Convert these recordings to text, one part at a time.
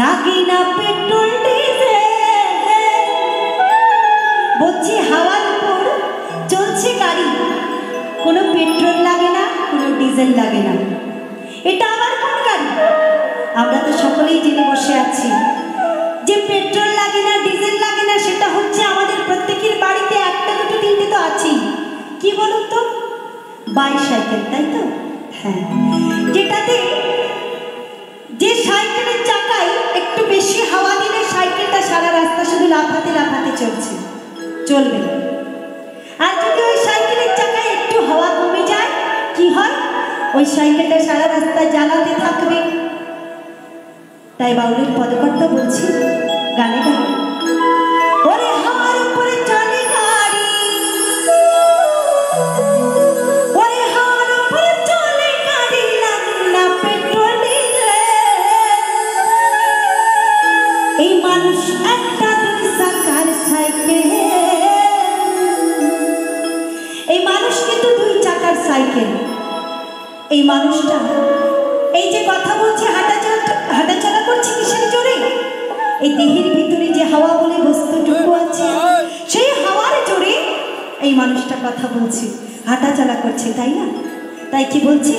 লাগে না পেট্রোল চলছে গাড়ি। কোনো পেট্রোল লাগে না, কোনো ডিজেল লাগে না। এটা আবার কোন গাড়ি? আমরা তো সকলেই জেনে বসে আছি যে পেট্রোল বলুন তো? বাইসাইকেল তাই তো? হ্যাঁ। যেটাতে যে সাইকেলের চাকায় একটু বেশি হাওয়া দিলে সাইকেলটা সারা রাস্তা শুধু লাফাতে লাফাতে চলছে। চলবে। আর যদি ওই সাইকেলের চাকায় একটু হাওয়া কমে যায়, কি হয়? ওই সাইকেলটা সারা রাস্তায় জ্বালাতে থাকবে। তাই বাউলের পদকর্তা বলছি, গানে গানে। মানুষটা। এই যে কথা বলছে, হাঁটাচলা হাঁটাচলা করছে কিসের জোরে? এই দেহের ভিতরে যে হাওয়া বলে বস্তুটুকু আছে, সেই হাওয়ার জোরে এই মানুষটা কথা বলছে, হাঁটাচলা করছে, তাই না? তাই কি বলছে?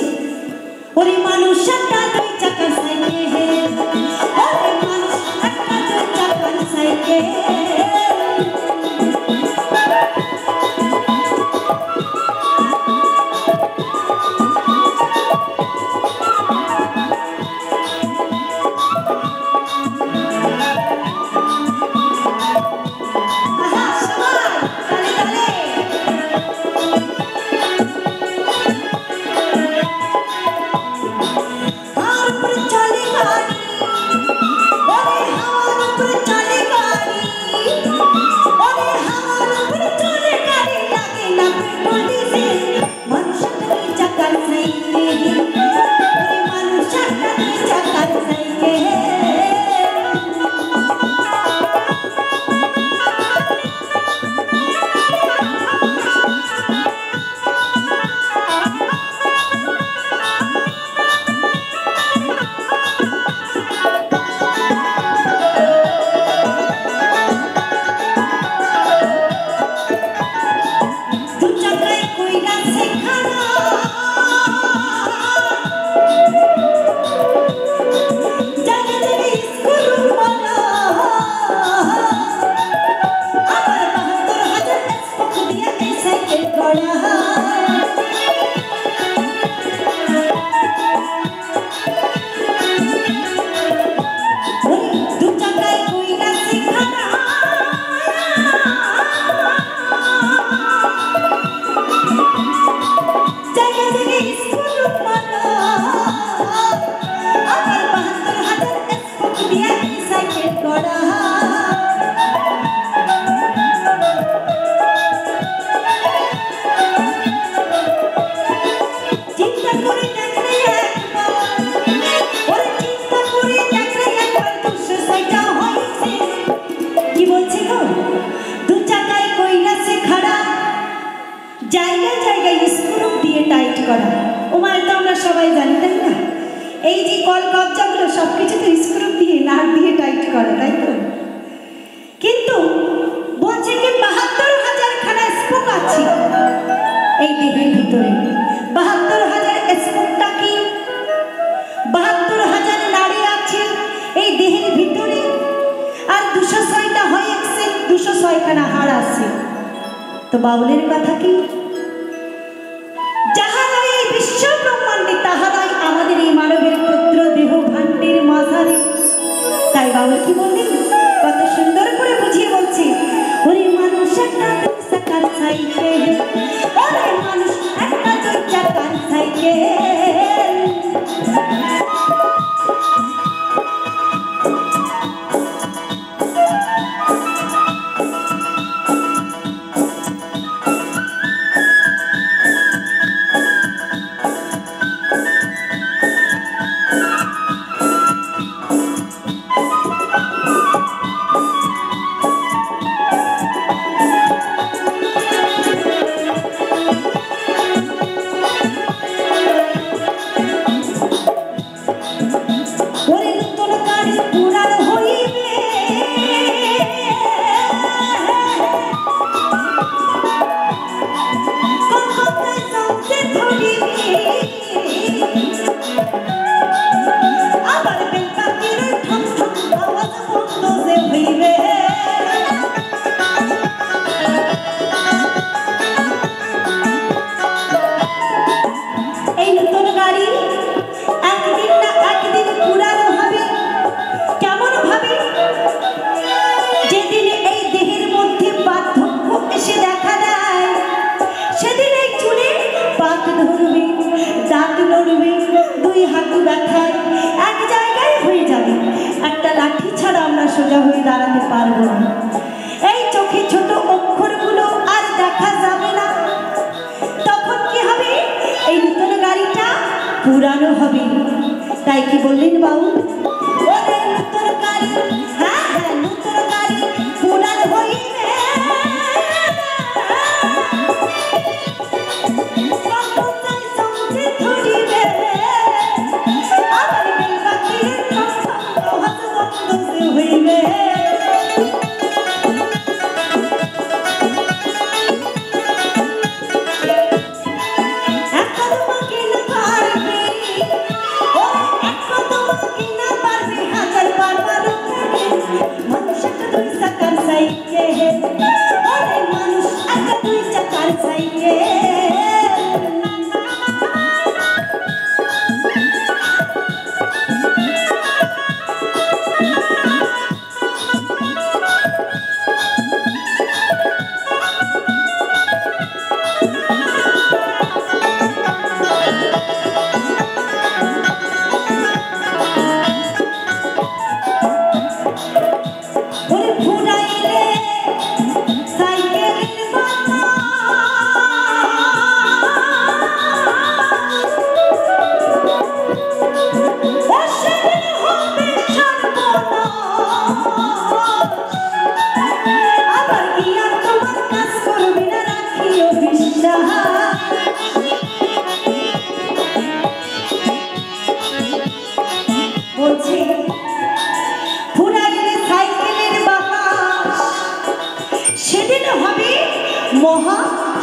ওরে মানুষ একটা দুই চাকার সাইকেল, ওরে মানুষ একটা দুই চাকার সাইকেল। এই যে কল কবজাগুলো সব কিছু তো স্ক্রু দিয়ে নাট দিয়ে টাইট করে, তাই তো? কিন্তু বলছে কি, বাহাত্তর হাজার খানা স্পোক আছে। এই দেহের ভিতরে। বাহাত্তর হাজার স্পোকটা কি? বাহাত্তর হাজার নারী আছে এই দেহের ভিতরে। আর দুশো ছয়টা হয়ে গেছে দুশো ছয়খানা হাড় আছে। তো বাউলের কথা কি? তাই বাউল কি বললেন কত সুন্দর এই চোখে ছোট অক্ষরগুলো আর দেখা যাবে না। তখন কি হবে? এই নতুন গাড়িটা পুরানো হবে। তাই কি বললেন বাবু?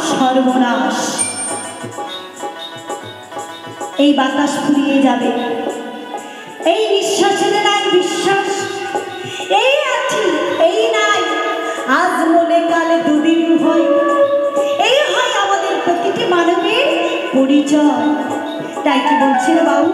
সর্বনাশ। এই বাতাস ফুরিয়ে যাবে। এই নিঃশ্বাসের নাই বিশ্বাস। এই আছি, এই নাই। আজ মনে কালে দুদিন হয়। এই হয় আমাদের প্রতিটি মানবের পরিচয়। তাই কি বলছিল বাবু?